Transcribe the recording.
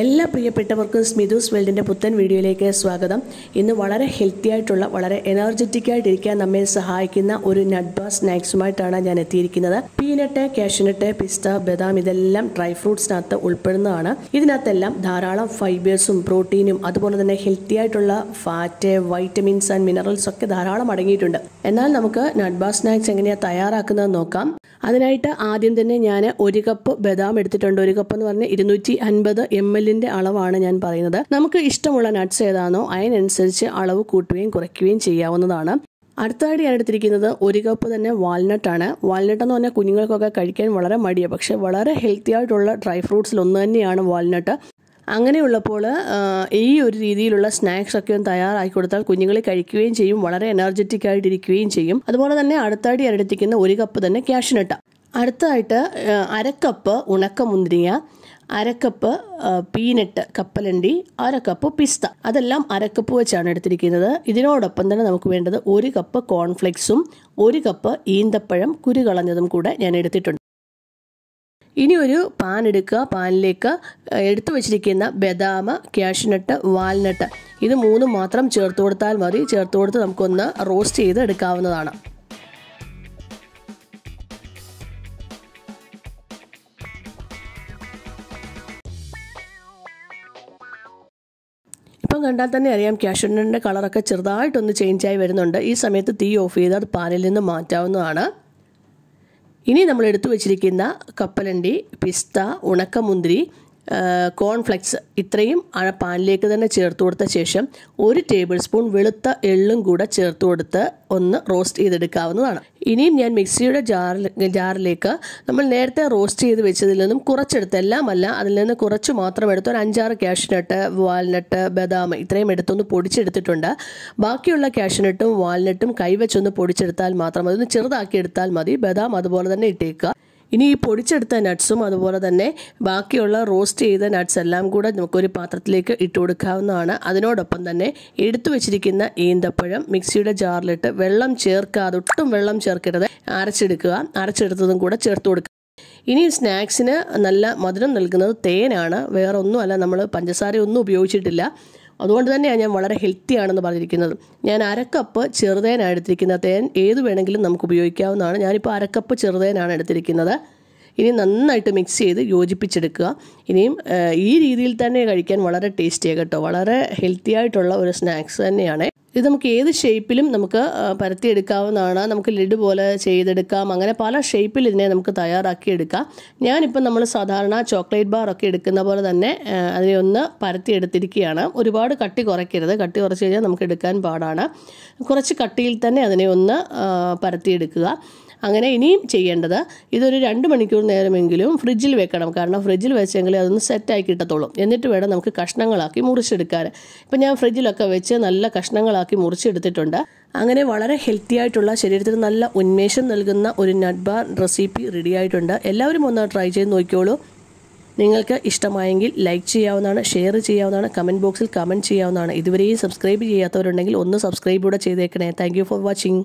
എല്ലാ പ്രിയപ്പെട്ടവർക്കും സ്മിതൂസ് വേൾഡിന്റെ പുത്തൻ വീഡിയോയിലേക്ക് സ്വാഗതം. ഇന്ന് വളരെ ഹെൽത്തി ആയിട്ടുള്ള വളരെ എനർജറ്റിക് ആയിട്ടിരിക്കാൻ നമ്മെ സഹായിക്കുന്ന ഒരു നട്ട് ബാർ സ്നാക്സുമായിട്ടാണ് ഞാൻ എത്തിയിരിക്കുന്നത്. പീനട്ട് കാഷ്യൂനട്ട് പിസ്ത ബദാം ഇതെല്ലാം ഡ്രൈ ഫ്രൂട്ട്സിനകത്ത് ഉൾപ്പെടുന്നതാണ്. ഇതിനകത്തെല്ലാം ധാരാളം ഫൈബേഴ്സും പ്രോട്ടീനും അതുപോലെ തന്നെ ഹെൽത്തി ആയിട്ടുള്ള ഫാറ്റ് വൈറ്റമിൻസ് ആൻഡ് മിനറൽസ് ഒക്കെ ധാരാളം അടങ്ങിയിട്ടുണ്ട്. എന്നാൽ നമുക്ക് നട്ട് ബാർ സ്നാക്സ് എങ്ങനെയാണ് തയ്യാറാക്കുന്നത് നോക്കാം. അതിനായിട്ട് ആദ്യം തന്നെ ഞാൻ ഒരു കപ്പ് ബദാം എടുത്തിട്ടുണ്ട്. ഒരു കപ്പ് എന്ന് പറഞ്ഞാൽ ഇരുന്നൂറ്റി അൻപത് എം എല്ലിന്റെ അളവാണ് ഞാൻ പറയുന്നത്. നമുക്ക് ഇഷ്ടമുള്ള നട്ട്സ് ഏതാണോ അതിനനുസരിച്ച് അളവ് കൂട്ടുകയും കുറയ്ക്കുകയും ചെയ്യാവുന്നതാണ്. അടുത്തതായിട്ട് ഞാൻ എടുത്തിരിക്കുന്നത് ഒരു കപ്പ് തന്നെ വാൽനട്ട് ആണ്. വാൽനട്ട് എന്ന് പറഞ്ഞാൽ കുഞ്ഞുങ്ങൾക്കൊക്കെ കഴിക്കാൻ വളരെ മടിയാണ് പക്ഷേ വളരെ ഹെൽത്തി ആയിട്ടുള്ള ഡ്രൈ ഫ്രൂട്ട്സിൽ ഒന്ന് തന്നെയാണ് വാൾനട്ട് അങ്ങനെയുള്ളപ്പോൾ ഈ ഒരു രീതിയിലുള്ള സ്നാക്സ് ഒക്കെ തയ്യാറാക്കി കൊടുത്താൽ കുഞ്ഞുങ്ങളെ കഴിക്കുകയും ചെയ്യും വളരെ എനർജറ്റിക് ആയിട്ടിരിക്കുകയും ചെയ്യും. അതുപോലെ തന്നെ അടുത്തായിട്ട് ഇരട്ടിക്കുന്ന ഒരു കപ്പ് തന്നെ ക്യാഷിനട്ട അടുത്തതായിട്ട് അരക്കപ്പ് ഉണക്കമുന്തിരിങ്ങ അരക്കപ്പ് പീനട്ട് കപ്പലണ്ടി അരക്കപ്പ് പിസ്ത. അതെല്ലാം അരക്കപ്പ് വെച്ചാണ് എടുത്തിരിക്കുന്നത്. ഇതിനോടൊപ്പം തന്നെ നമുക്ക് വേണ്ടത് ഒരു കപ്പ് കോൺഫ്ലെക്സും ഒരു കപ്പ് ഈന്തപ്പഴം കുരുകളഞ്ഞതും കൂടെ ഞാൻ എടുത്തിട്ടുണ്ട്. ഇനി ഒരു പാൻ എടുക്കുക പാനിലേക്ക് എടുത്തു വെച്ചിരിക്കുന്ന ബദാമ ക്യാഷ്നട്ട് വാൽനട്ട്. ഇത് മൂന്നും മാത്രം ചേർത്ത് കൊടുത്താൽ മതി. ചേർത്ത് കൊടുത്ത് നമുക്കൊന്ന് റോസ്റ്റ് ചെയ്ത് എടുക്കാവുന്നതാണ്. ഇപ്പം കണ്ടാൽ തന്നെ അറിയാം ക്യാഷ്നട്ടിന്റെ കളറൊക്കെ ചെറുതായിട്ടൊന്ന് ചേഞ്ചായി വരുന്നുണ്ട്. ഈ സമയത്ത് തീ ഓഫ് ചെയ്ത് അത് പാനിൽ നിന്ന് മാറ്റാവുന്നതാണ്. ഇനി നമ്മൾ എടുത്തു വെച്ചിരിക്കുന്ന കപ്പലണ്ടി പിസ്ത ഉണക്കമുന്തിരി കോൺഫ്ലെക്സ് ഇത്രയും പാനിലേക്ക് തന്നെ ചേർത്ത് കൊടുത്ത ശേഷം ഒരു ടേബിൾ സ്പൂൺ വെളുത്ത എള്ളും കൂടെ ചേർത്ത് കൊടുത്ത് ഒന്ന് റോസ്റ്റ് ചെയ്തെടുക്കാവുന്നതാണ്. ഇനിയും ഞാൻ മിക്സിയുടെ ജാറിൽ ജാറിലേക്ക് നമ്മൾ നേരത്തെ റോസ്റ്റ് ചെയ്ത് വെച്ചതിൽ നിന്നും കുറച്ചെടുത്ത് എല്ലാം അല്ല അതിൽ നിന്ന് കുറച്ച് മാത്രം എടുത്ത് ഒരു അഞ്ചാറ് ക്യാഷ്നട്ട് വാൽനട്ട് ബദാം ഇത്രയും എടുത്തൊന്ന് പൊടിച്ചെടുത്തിട്ടുണ്ട്. ബാക്കിയുള്ള ക്യാഷ്നട്ടും വാൽനട്ടും കൈവച്ചൊന്ന് പൊടിച്ചെടുത്താൽ മാത്രം അതൊന്ന് ചെറുതാക്കി എടുത്താൽ മതി. ബദാം അതുപോലെ തന്നെ ഇട്ടേക്കുക. ഇനി ഈ പൊടിച്ചെടുത്ത നട്ട്സും അതുപോലെ തന്നെ ബാക്കിയുള്ള റോസ്റ്റ് ചെയ്ത നട്ട്സ് എല്ലാം കൂടെ നമുക്കൊരു പാത്രത്തിലേക്ക് ഇട്ട് കൊടുക്കാവുന്നതാണ്. അതിനോടൊപ്പം തന്നെ എടുത്തു വെച്ചിരിക്കുന്ന ഈന്തപ്പഴം മിക്സിയുടെ ജാറിലിട്ട് വെള്ളം ചേർക്കാതെ ഒട്ടും വെള്ളം ചേർക്കരുത്. അരച്ചെടുക്കുക. അരച്ചെടുത്തതും കൂടെ ചേർത്ത് കൊടുക്കുക ഇനി സ്നാക്സിന് നല്ല മധുരം നൽകുന്നത് തേനാണ്. വേറെ ഒന്നുമല്ല നമ്മൾ പഞ്ചസാരയൊന്നും ഉപയോഗിച്ചിട്ടില്ല. അതുകൊണ്ട് തന്നെയാണ് ഞാൻ വളരെ ഹെൽത്തി ആണെന്ന് പറഞ്ഞിരിക്കുന്നത്. ഞാൻ അരക്കപ്പ് ചെറുതേനാണ് എടുത്തിരിക്കുന്നത്. തേൻ ഏത് വേണമെങ്കിലും നമുക്ക് ഉപയോഗിക്കാവുന്നതാണ്. ഞാനിപ്പോൾ അരക്കപ്പ് ചെറുതേനാണ് എടുത്തിരിക്കുന്നത്. ഇനി നന്നായിട്ട് മിക്സ് ചെയ്ത് യോജിപ്പിച്ചെടുക്കുക. ഇനിയും ഈ രീതിയിൽ തന്നെ കഴിക്കാൻ വളരെ ടേസ്റ്റിയാണ് കേട്ടോ. വളരെ ഹെൽത്തി ആയിട്ടുള്ള ഒരു സ്നാക്സ് തന്നെയാണ്. ഇത് നമുക്ക് ഏത് ഷേപ്പിലും നമുക്ക് പരത്തിയെടുക്കാവുന്നതാണ്. നമുക്ക് ലിഡ് പോലെ ചെയ്തെടുക്കാം. അങ്ങനെ പല ഷേപ്പിൽ ഇതിനെ നമുക്ക് തയ്യാറാക്കി എടുക്കാം ഞാനിപ്പോൾ നമ്മൾ സാധാരണ ചോക്ലേറ്റ് ബാർ ഒക്കെ എടുക്കുന്ന പോലെ തന്നെ അതിനെ ഒന്ന് പരത്തിയെടുത്തിരിക്കുകയാണ്. ഒരുപാട് കട്ടി കുറയ്ക്കരുത്. കട്ടി കുറച്ച് കഴിഞ്ഞാൽ നമുക്ക് എടുക്കാൻ പാടാണ്. കുറച്ച് കട്ടിയിൽ തന്നെ അതിനെ ഒന്ന് പരത്തിയെടുക്കുക. അങ്ങനെ ഇനിയും ചെയ്യേണ്ടത് ഇതൊരു രണ്ട് മണിക്കൂർ നേരമെങ്കിലും ഫ്രിഡ്ജിൽ വെക്കണം. കാരണം ഫ്രിഡ്ജിൽ വെച്ചെങ്കിൽ അതൊന്ന് സെറ്റായി കിട്ടത്തുള്ളൂ. എന്നിട്ട് വേണം നമുക്ക് കഷ്ണങ്ങളാക്കി മുറിച്ചെടുക്കാൻ ഇപ്പം ഞാൻ ഫ്രിഡ്ജിലൊക്കെ വെച്ച് നല്ല കഷ്ണങ്ങളാക്കി മുറിച്ചെടുത്തിട്ടുണ്ട്. അങ്ങനെ വളരെ ഹെൽത്തി ആയിട്ടുള്ള ശരീരത്തിന് നല്ല ഉന്മേഷം നൽകുന്ന ഒരു നട്ട് ബാർ റെസിപ്പി റെഡി ആയിട്ടുണ്ട്. എല്ലാവരും ഒന്ന് ട്രൈ ചെയ്ത് നോക്കിയോളൂ നിങ്ങൾക്ക് ഇഷ്ടമായെങ്കിൽ ലൈക്ക് ചെയ്യാവുന്നതാണ് ഷെയർ ചെയ്യാവുന്നതാണ് കമന്റ് ബോക്സിൽ കമന്റ് ചെയ്യാവുന്നതാണ്. ഇതുവരെയും സബ്സ്ക്രൈബ് ചെയ്യാത്തവരുണ്ടെങ്കിൽ ഒന്ന് സബ്സ്ക്രൈബ് കൂടെ ചെയ്തേക്കണേ. Thank for watching